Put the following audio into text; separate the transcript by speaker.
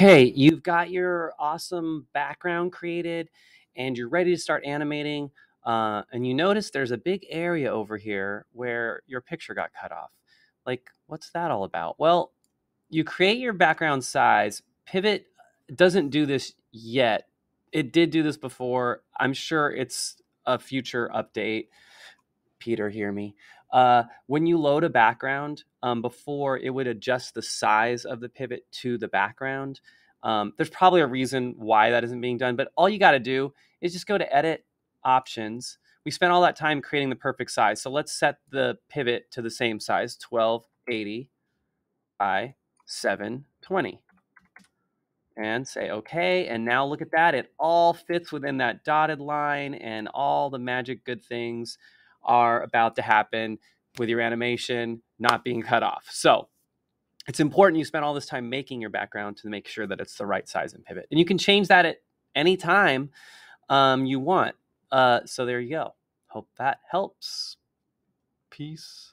Speaker 1: Okay, you've got your awesome background created and you're ready to start animating. Uh, and you notice there's a big area over here where your picture got cut off. Like, what's that all about? Well, you create your background size. Pivot doesn't do this yet. It did do this before. I'm sure it's a future update. Peter, hear me. Uh, when you load a background, um, before it would adjust the size of the pivot to the background. Um, there's probably a reason why that isn't being done, but all you got to do is just go to Edit Options. We spent all that time creating the perfect size, so let's set the pivot to the same size, 1280 by 720 and say okay. And now look at that. It all fits within that dotted line and all the magic good things are about to happen with your animation not being cut off. So it's important you spend all this time making your background to make sure that it's the right size and pivot. And you can change that at any time um, you want. Uh, so there you go. Hope that helps. Peace.